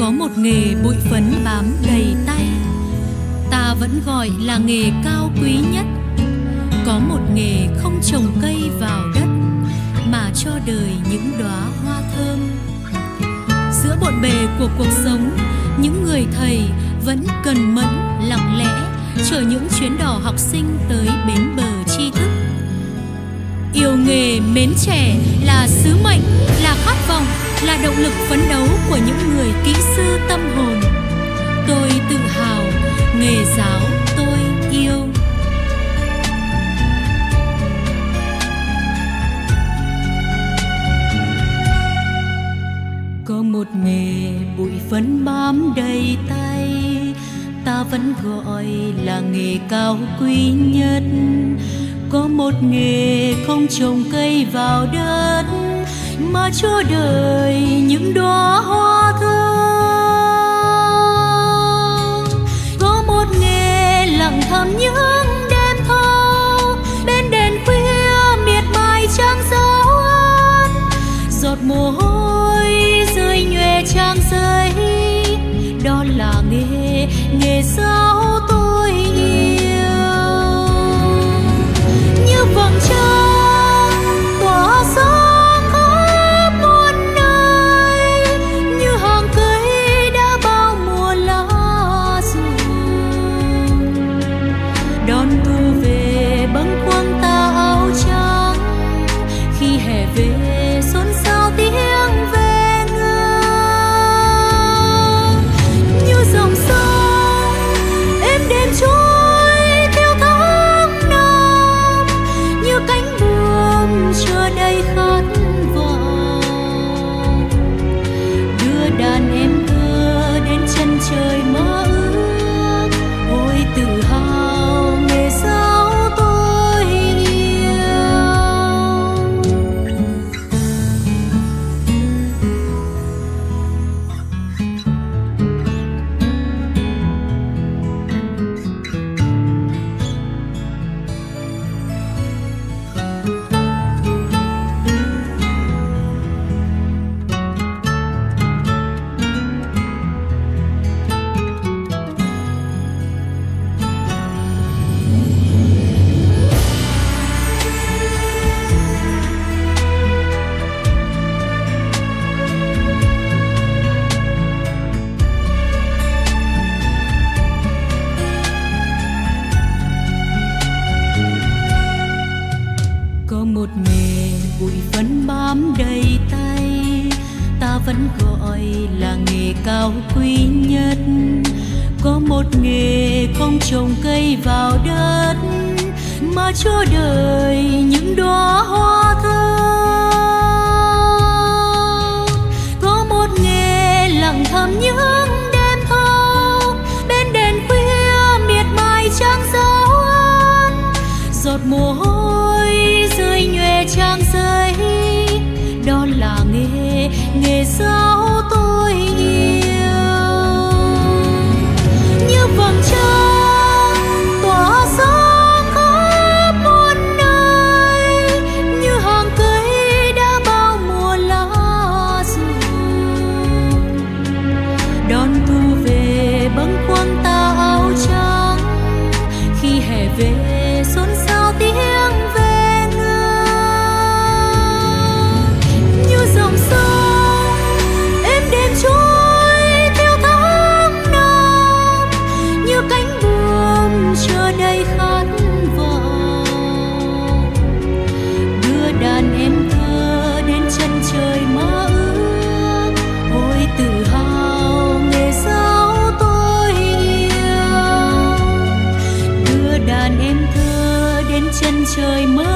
có một nghề bụi phấn bám đầy tay. Ta vẫn gọi là nghề cao quý nhất. Có một nghề không trồng cây vào đất, mà cho đời những đóa hoa thơm. Giữa bộn bề của cuộc sống, những người thầy vẫn cần mẫn, lặng lẽ chờ những chuyến đò học sinh tới bến bờ tri thức. Yêu nghề mến trẻ là sứ mệnh, là khát vọng là động lực phấn đấu của những người kỹ sư tâm hồn. Tôi tự hào, nghề giáo tôi yêu. Có một nghề bụi phấn bám đầy tay, ta vẫn gọi là nghề cao quý nhất. Có một nghề không trồng cây vào đất mà cho đời những đóa hoa thơm. Có một nghề lặng thầm những đêm thâu bên đèn khuya miệt mài trang dấu ăn giọt mồ hôi rơi nhòe trang giấy, đó là nghề nghề giáo tôi Heavy. Bám đầy tay, ta vẫn gọi là nghề cao quý nhất. Có một nghề không trồng cây vào đất, mà cho đời những đóa hoa nghề trời mơ